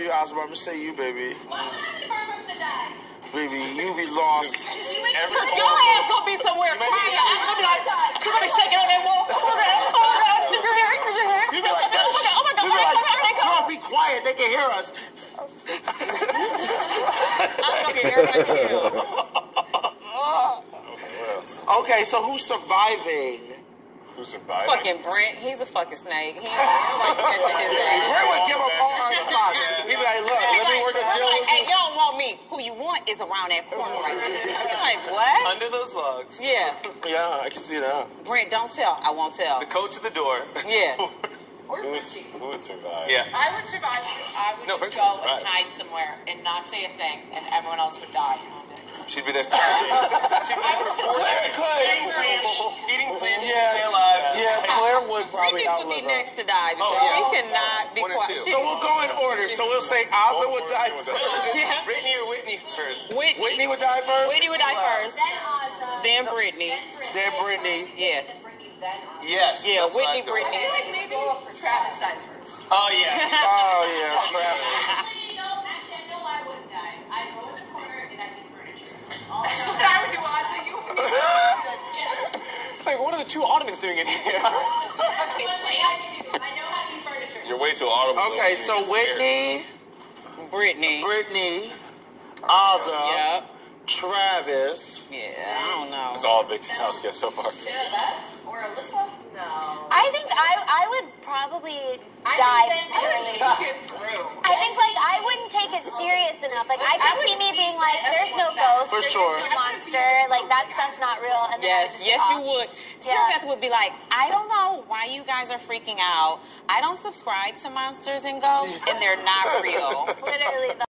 you, Oscar. I'm gonna say you, baby. Why would I be the first person to die? Baby, you be lost. Because you make Every- me Cause Your ass gonna be somewhere crying. I'm gonna be like, she gonna be shaking on that wall. Oh my god, oh my god, did you hear? Did you hear? You be like. Oh my god, oh my god, You be oh my like, god, oh my god. girl, be quiet. They can hear us. I'm gonna get everybody killed. Okay, so who's surviving? Who's survived? Fucking Brent, he's a fucking snake. He ain't like catching his ass. Brent would give up all our spots. He'd be like, look, let me work a He's deal like, with hey, you. you don't want me. Who you want is around that corner right there. I'm like, what? Under those logs. Yeah. Yeah, I can see that. Brent, don't tell. I won't tell. The code to the door. Yeah. Or Who would, Richie. who would survive? Yeah. I would survive. I would No, just Richie go would survive. and hide somewhere and not say a thing, and everyone else would die. She'd be there. She'd be there for four. Eating plants. Eating plants Yeah. stay alive. Yeah, Claire would probably Britini would be her. next to die oh, because Oh, yeah. she cannot be One or quiet. two. She- So we'll go in order. So we'll say Ozzy would die Would first. die. yeah. Britini or Whitney first? Whitney. Whitney would die first. Whitney would die first. Then Azah. Then Britini. Then Britini. Yeah. Then Britini. Yes. Yeah, Whitney, I'd Britini. I feel like maybe Travis dies first. Oh yeah. Oh yeah, Travis. Actually, no. Actually, I know I wouldn't die. I'd go in the corner and I'd eat furniture. All That's what I would do, Ozzy. You would be yes. Like, what are the two ottomans doing in here? okay, One thing I I know how to eat furniture. You're way too audible. Okay, so Whitney, Britini. Britini, Ozzy, Yep. Travis. Yeah, I don't know. It's all Victor House guess so far. Sarah Beth or Alyssa? No. I think I I would probably I die think I would early. take it through. I think like I wouldn't take it serious enough. Like I could see me being like, "There's no ghost, For there's sure. no monster, like that stuff's not real." And Yes, yes, get you off. would. Yeah. Beth would be like, I don't know why you guys are freaking out. I don't subscribe to monsters and ghosts, and they're not real. Literally.